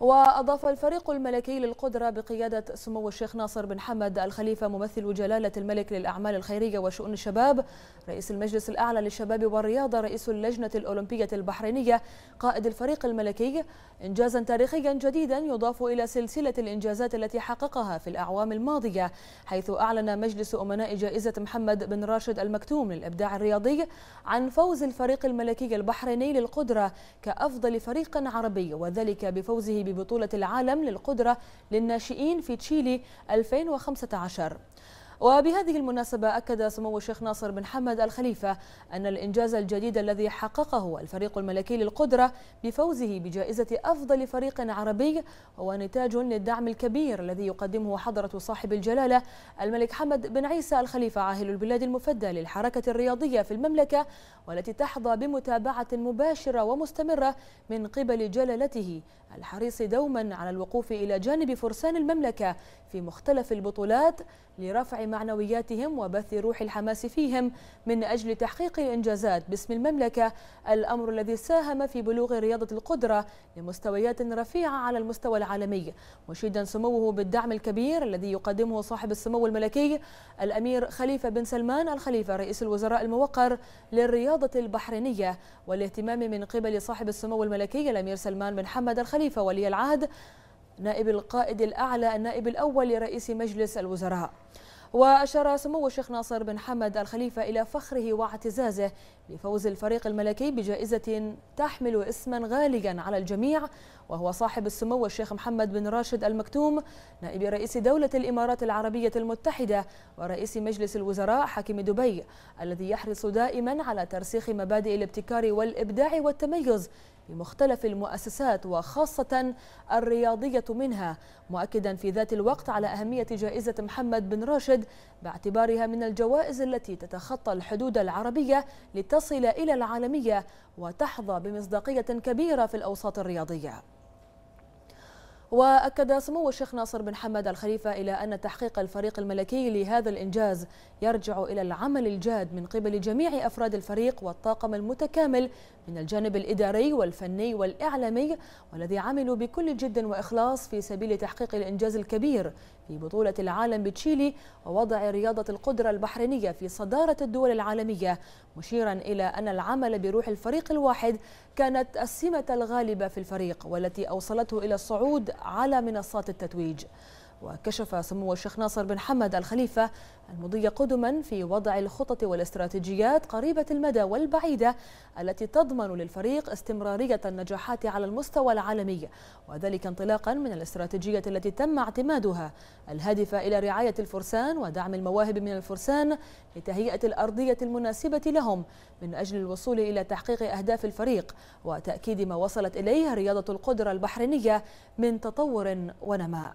وأضاف الفريق الملكي للقدرة بقيادة سمو الشيخ ناصر بن حمد الخليفة ممثل جلالة الملك للأعمال الخيرية وشؤون الشباب رئيس المجلس الأعلى للشباب والرياضة رئيس اللجنة الأولمبية البحرينية قائد الفريق الملكي. إنجازا تاريخيا جديدا يضاف إلى سلسلة الإنجازات التي حققها في الأعوام الماضية حيث أعلن مجلس أمناء جائزة محمد بن راشد المكتوم للإبداع الرياضي عن فوز الفريق الملكي البحريني للقدرة كأفضل فريق عربي وذلك بفوزه ببطولة العالم للقدرة للناشئين في تشيلي 2015 وبهذه المناسبة أكد سمو الشيخ ناصر بن حمد الخليفة أن الإنجاز الجديد الذي حققه الفريق الملكي للقدرة بفوزه بجائزة أفضل فريق عربي هو نتاج للدعم الكبير الذي يقدمه حضرة صاحب الجلالة الملك حمد بن عيسى الخليفة عاهل البلاد المفدى للحركة الرياضية في المملكة والتي تحظى بمتابعة مباشرة ومستمرة من قبل جلالته الحريص دوما على الوقوف إلى جانب فرسان المملكة في مختلف البطولات لرفع معنوياتهم وبث روح الحماس فيهم من أجل تحقيق الإنجازات باسم المملكة الأمر الذي ساهم في بلوغ رياضة القدرة لمستويات رفيعة على المستوى العالمي مشيدا سموه بالدعم الكبير الذي يقدمه صاحب السمو الملكي الأمير خليفة بن سلمان الخليفة رئيس الوزراء الموقر للرياضة البحرينية والاهتمام من قبل صاحب السمو الملكي الأمير سلمان بن حمد الخليفة ولي العهد نائب القائد الأعلى النائب الأول لرئيس مجلس الوزراء. وأشار سمو الشيخ ناصر بن حمد الخليفة إلى فخره واعتزازه بفوز الفريق الملكي بجائزة تحمل اسما غاليا على الجميع وهو صاحب السمو الشيخ محمد بن راشد المكتوم نائب رئيس دولة الإمارات العربية المتحدة ورئيس مجلس الوزراء حاكم دبي الذي يحرص دائما على ترسيخ مبادئ الابتكار والإبداع والتميز بمختلف المؤسسات وخاصة الرياضية منها مؤكدا في ذات الوقت على أهمية جائزة محمد بن راشد باعتبارها من الجوائز التي تتخطى الحدود العربية لتصل إلى العالمية وتحظى بمصداقية كبيرة في الأوساط الرياضية. وأكد سمو الشيخ ناصر بن حمد الخليفة إلى أن تحقيق الفريق الملكي لهذا الإنجاز يرجع إلى العمل الجاد من قبل جميع أفراد الفريق والطاقم المتكامل من الجانب الإداري والفني والإعلامي والذي عملوا بكل جد وإخلاص في سبيل تحقيق الإنجاز الكبير في بطولة العالم بتشيلي ووضع رياضة القدرة البحرينية في صدارة الدول العالمية مشيرا إلى أن العمل بروح الفريق الواحد كانت السمة الغالبة في الفريق والتي أوصلته إلى الصعود على منصات التتويج. وكشف سمو الشيخ ناصر بن حمد الخليفة المضي قدما في وضع الخطط والاستراتيجيات قريبة المدى والبعيدة التي تضمن للفريق استمرارية النجاحات على المستوى العالمي وذلك انطلاقا من الاستراتيجية التي تم اعتمادها الهادفة إلى رعاية الفرسان ودعم المواهب من الفرسان لتهيئة الأرضية المناسبة لهم من أجل الوصول إلى تحقيق أهداف الفريق وتأكيد ما وصلت إليه رياضة القدرة البحرينية من تطور ونماء.